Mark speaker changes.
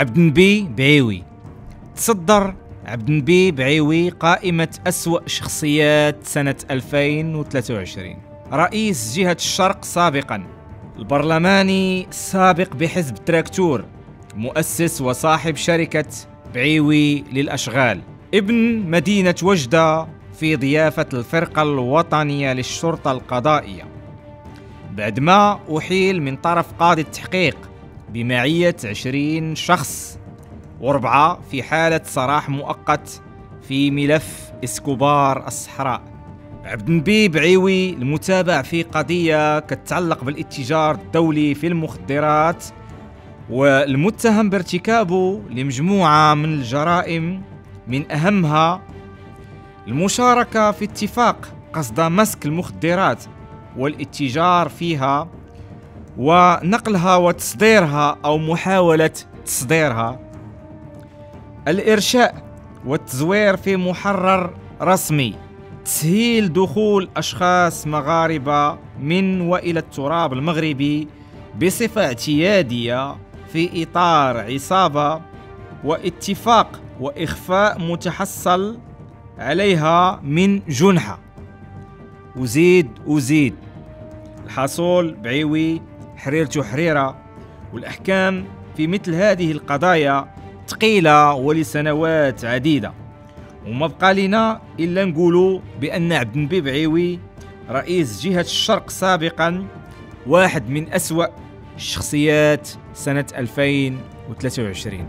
Speaker 1: عبد النبي بعيوي. تصدر عبد النبي بعيوي قائمة أسوأ شخصيات سنة 2023 رئيس جهة الشرق سابقا. البرلماني السابق بحزب تراكتور. مؤسس وصاحب شركة بعيوي للأشغال. ابن مدينة وجدة في ضيافة الفرقة الوطنية للشرطة القضائية. بعدما أحيل من طرف قاضي التحقيق بمعية عشرين شخص واربعة في حالة سراح مؤقت في ملف إسكوبار الصحراء. عبد النبي بعيوي المتابع في قضية كتتعلق بالاتجار الدولي في المخدرات والمتهم بارتكابه لمجموعة من الجرائم من أهمها المشاركة في اتفاق قصد مسك المخدرات والاتجار فيها ونقلها وتصديرها أو محاولة تصديرها. الإرشاء والتزوير في محرر رسمي. تسهيل دخول أشخاص مغاربة من وإلى التراب المغربي بصفة اعتيادية في إطار عصابة واتفاق وإخفاء متحصل عليها من جنحة. وزيد وزيد الحصول بعيوي حريرته حريرة والأحكام في مثل هذه القضايا ثقيلة ولسنوات عديدة. وما بقى لنا إلا نقولوا بأن عبد النبي بعيوي رئيس جهة الشرق سابقا واحد من أسوأ الشخصيات سنة 2023